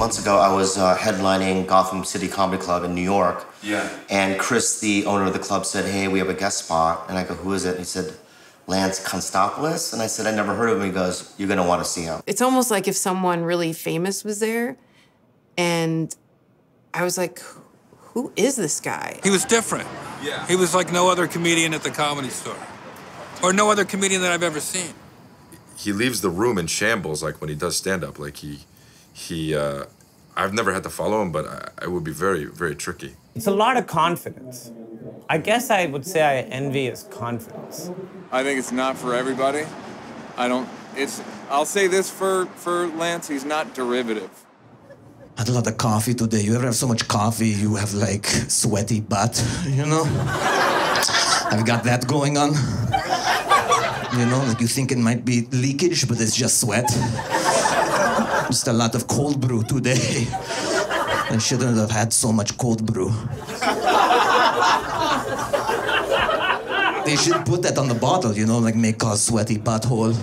months ago, I was uh, headlining Gotham City Comedy Club in New York. Yeah. And Chris, the owner of the club, said, Hey, we have a guest spot. And I go, Who is it? And he said, Lance Cantstopolis. And I said, I never heard of him. He goes, You're going to want to see him. It's almost like if someone really famous was there, and I was like, who is this guy? He was different. Yeah. He was like no other comedian at the comedy store, or no other comedian that I've ever seen. He leaves the room in shambles, like when he does stand up. Like he, he. Uh, I've never had to follow him, but I, it would be very, very tricky. It's a lot of confidence. I guess I would say I envy his confidence. I think it's not for everybody. I don't. It's. I'll say this for for Lance. He's not derivative. I had a lot of coffee today. You ever have so much coffee you have like sweaty butt, you know? I've got that going on. You know, like you think it might be leakage, but it's just sweat. Just a lot of cold brew today. I shouldn't have had so much cold brew. They should put that on the bottle, you know, like may cause sweaty butthole.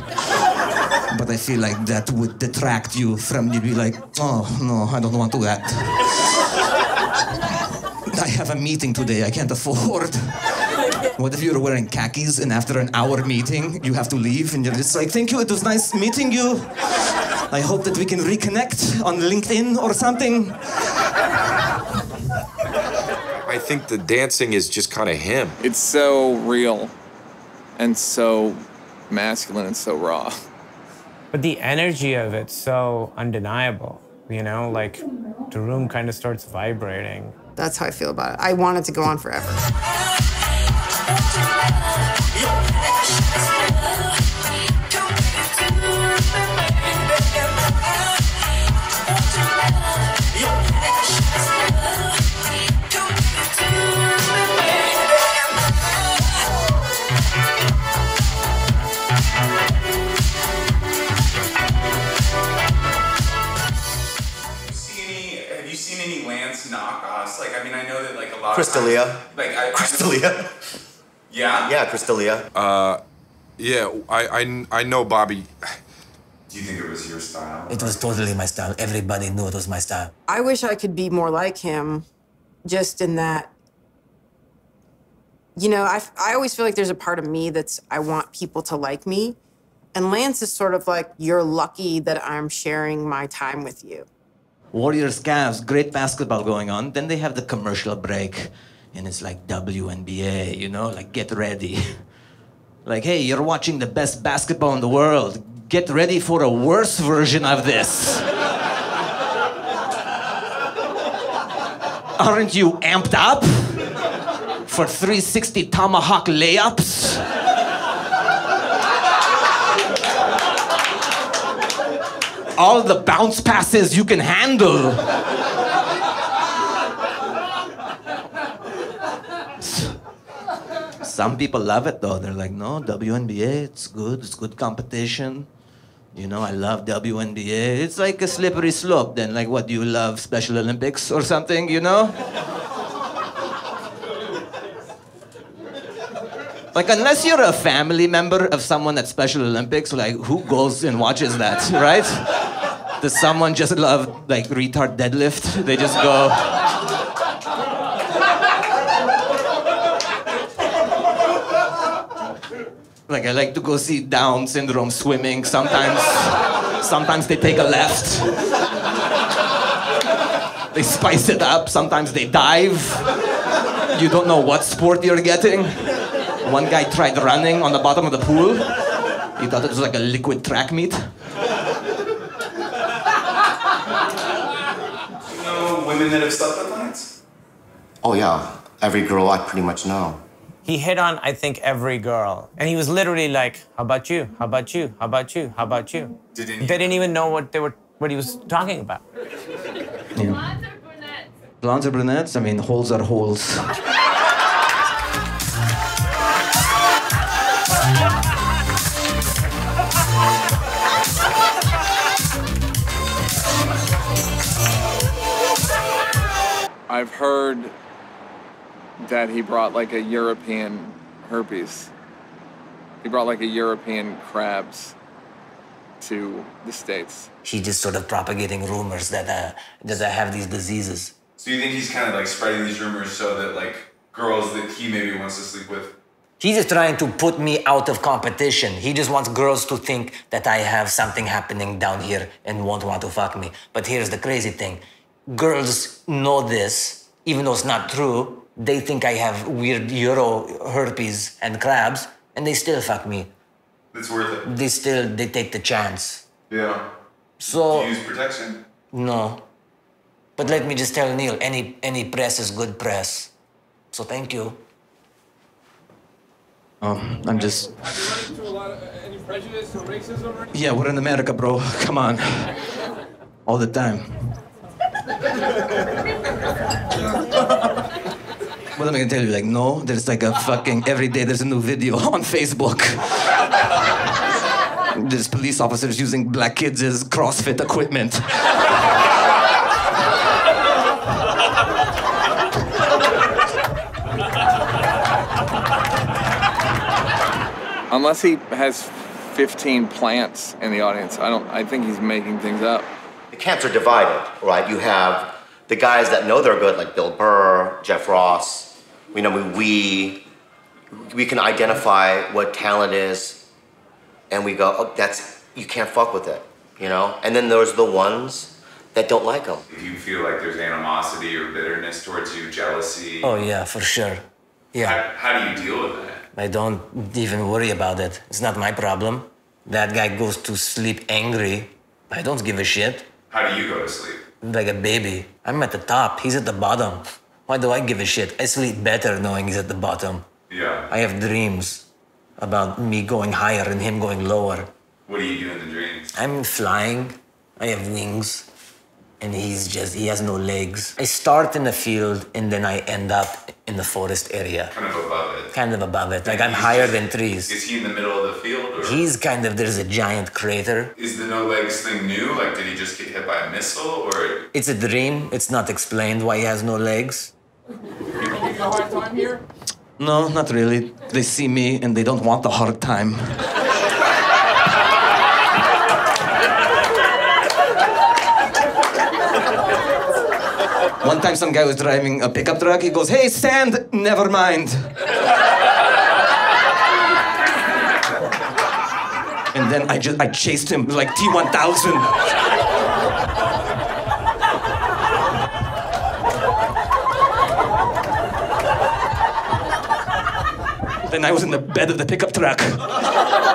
But I feel like that would detract you from you'd be like, oh no, I don't want to that. I have a meeting today I can't afford. What if you're wearing khakis and after an hour meeting you have to leave and you're just like, thank you, it was nice meeting you. I hope that we can reconnect on LinkedIn or something. I think the dancing is just kind of him. It's so real, and so masculine and so raw. But the energy of it's so undeniable, you know? Like the room kind of starts vibrating. That's how I feel about it. I want it to go on forever. Any Lance knockoffs? Like, I mean, I know that like a lot. Chris D'Elia. Of times, like, I, I Chris D'Elia. Yeah. Yeah, Chris D'Elia. Uh, yeah, I, I, I know Bobby. Do you think it was your style? It was totally my style. Everybody knew it was my style. I wish I could be more like him, just in that. You know, I, I always feel like there's a part of me that's I want people to like me. And Lance is sort of like, you're lucky that I'm sharing my time with you. Warriors Cavs, great basketball going on. Then they have the commercial break, and it's like WNBA, you know, like get ready. like, hey, you're watching the best basketball in the world. Get ready for a worse version of this. Aren't you amped up for 360 tomahawk layups? All the bounce passes you can handle. Some people love it though. They're like, no, WNBA, it's good, it's good competition. You know, I love WNBA. It's like a slippery slope. Then, like, what do you love? Special Olympics or something, you know? Like, unless you're a family member of someone at Special Olympics, like, who goes and watches that, right? Does someone just love, like, retard deadlift? They just go. Like, I like to go see Down syndrome swimming. Sometimes, sometimes they take a left. They spice it up. Sometimes they dive. You don't know what sport you're getting. One guy tried running on the bottom of the pool. He thought it was like a liquid track meet. You know women that have slept with Lance? Oh yeah, every girl I pretty much know. He hit on, I think, every girl. And he was literally like, How about you? How about you? How about you? How about you? Did any- They didn't even know what they were what he was talking about. Blondes or brunettes? I mean, holes are holes. I've heard that he brought like a European herpes. He brought like a European crabs to the States. He's just sort of propagating rumors that uh, that I have these diseases. So you think he's kind of like spreading these rumors so that like girls that he maybe wants to sleep with He's just trying to put me out of competition. He just wants girls to think that I have something happening down here and won't want to fuck me. But here's the crazy thing girls know this, even though it's not true. They think I have weird Euro herpes and crabs, and they still fuck me. It's worth it. They still they take the chance. Yeah. So Use protection. no. But let me just tell Neil, any any press is good press. So thank you. Um, I'm just. Into a lot of any prejudice or racism or Yeah, we're in America, bro. Come on. All the time. What am I gonna tell you? Like, no, there's like a fucking every day there's a new video on Facebook. There's police officers using black kids as CrossFit equipment. Unless he has 15 plants in the audience, I don't. I think he's making things up. The camps are divided, right? You have the guys that know they're good, like Bill Burr, Jeff Ross. We know we we, we can identify what talent is, and we go, oh, that's you can't fuck with it, you know. And then there's the ones that don't like them. If you feel like there's animosity or bitterness towards you, jealousy, Oh yeah, for sure. Yeah. how, how do you deal with that? I don't even worry about it. It's not my problem. That guy goes to sleep angry. I don't give a shit. How do you go to sleep? Like a baby. I'm at the top. He's at the bottom. Why do I give a shit? I sleep better knowing he's at the bottom. Yeah. I have dreams about me going higher and him going lower. What do you do in the dreams? I'm flying. I have wings. And he's just, he has no legs. I start in the field and then I end up in the forest area. Kind of above it. Kind of above it. Like I'm higher than trees. Is he in the middle of the field, or He's kind of, there's a giant crater. is the no legs thing new? Like, did he just get hit by a missile, or It's a dream. It's not explained why he has no legs. You're a hard time here? No, not really. They see me and they don't want the hard time. Some guy was driving a pickup truck. He goes, "Hey, sand, never mind." And then I just I chased him like T1000. Then I was in the bed of the pickup truck.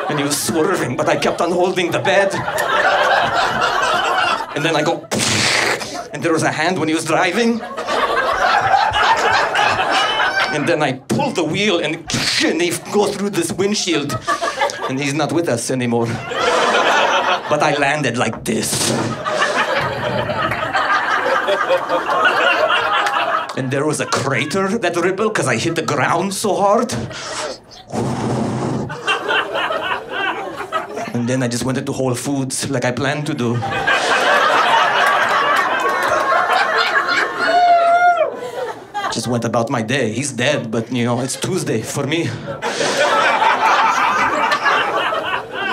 And he was swerving, but I kept on holding the bed. And then I go, there was a hand when he was driving. And then I pull the wheel and, and they go through this windshield. And he's not with us anymore. But I landed like this. And there was a crater that rippled because I hit the ground so hard. And then I just went into Whole Foods like I planned to do. Just went about my day. He's dead, but you know, it's Tuesday for me.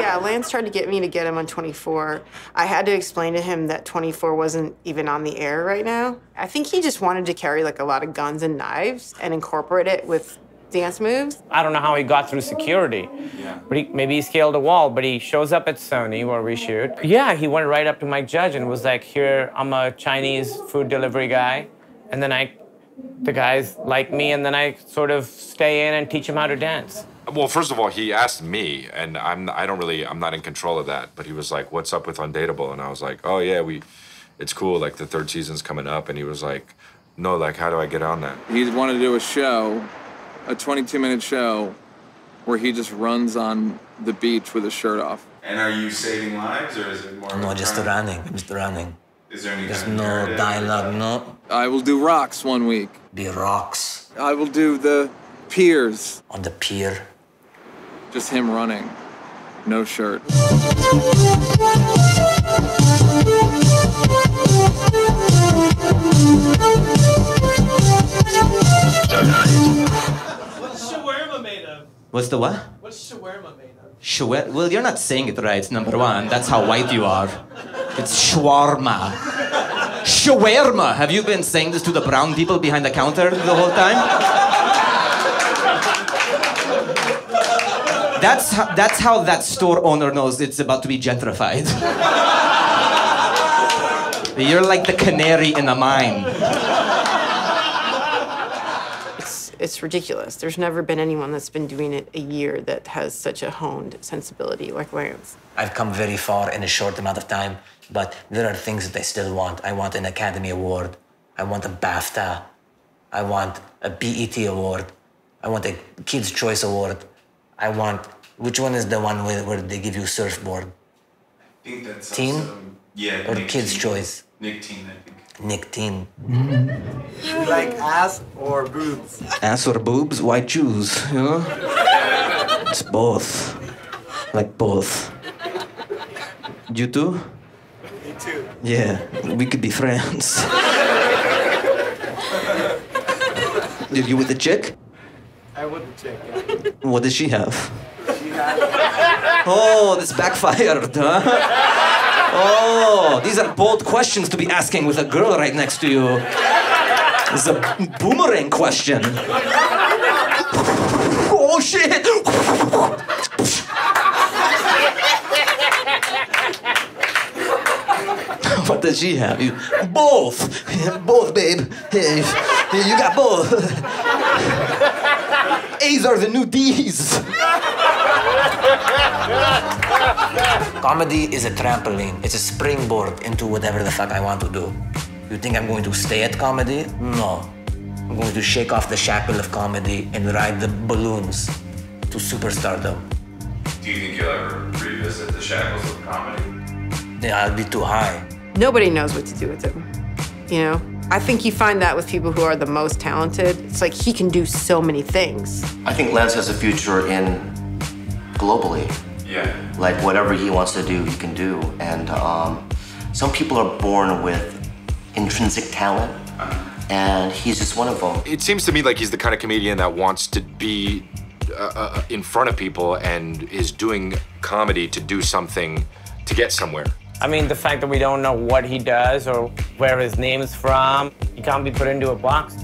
Yeah, Lance tried to get me to get him on 24. I had to explain to him that 24 wasn't even on the air right now. I think he just wanted to carry like a lot of guns and knives and incorporate it with dance moves. I don't know how he got through security. Yeah. But he, maybe he scaled a wall, but he shows up at Sony where we shoot. Yeah, he went right up to Mike Judge and was like, Here, I'm a Chinese food delivery guy. And then I, the guys like me, and then I sort of stay in and teach them how to dance. Well, first of all, he asked me, and I'm I don't really I'm not in control of that. But he was like, "What's up with Undateable?" And I was like, "Oh yeah, we, it's cool. Like the third season's coming up." And he was like, "No, like how do I get on that?" He wanted to do a show, a 22 minute show, where he just runs on the beach with his shirt off. And are you saving lives, or is it more? No, a just crime? running. Just running. Is there any There's kind of no dialogue. No. I will do rocks one week. The rocks I will do the piers. on the pier. Just him running, no shirt. What's shawarma made of? What's the what? What's shawarma made of? Shwe- well, you're not saying it right, number one. That's how white you are. It's shawarma. Shawarma. Have you been saying this to the brown people behind the counter the whole time? That's how, that's how that store owner knows it's about to be gentrified. You're like the canary in a mine. It's it's ridiculous. There's never been anyone that's been doing it a year that has such a honed sensibility like Lance. I've come very far in a short amount of time, but there are things that I still want. I want an Academy Award. I want a BAFTA. I want a BET Award. I want a Kids' Choice Award. I want. Which one is the one where, where they give you surfboard? I think that's Teen? also- yeah. Or Nick Kids' Teen. Choice? Nick Teen, I think. Nick Teen. You like ass or boobs? Ass or boobs? Why choose? You know? It's both. Like both. You too? Yeah, we could be friends. Did you with the chick? I wouldn't check it. What does she have? She had Oh, this backfired, huh? Oh, these are bold questions to be asking with a girl right next to you. Is a boomerang question. Oh shit! What does she have? You both, both, babe. Hey, you got both. A's are the new D's. Comedy is a trampoline. It's a springboard into whatever the fuck I want to do. You think I'm going to stay at comedy? No. I'm going to shake off the shackle of comedy and ride the balloons to superstardom. Do you think you'll ever revisit the shackles of comedy? Yeah, I'll be too high. Nobody knows what to do with him. You know? I think you find that with people who are the most talented. It's like he can do so many things. I think Lance has a future in globally. Yeah. Like whatever he wants to do, he can do. And um, some people are born with intrinsic talent, and he's just one of them. It seems to me like he's the kind of comedian that wants to be uh, uh, in front of people and is doing comedy to do something to get somewhere. I mean, the fact that we don't know what he does or where his name's from, he can't be put into a box.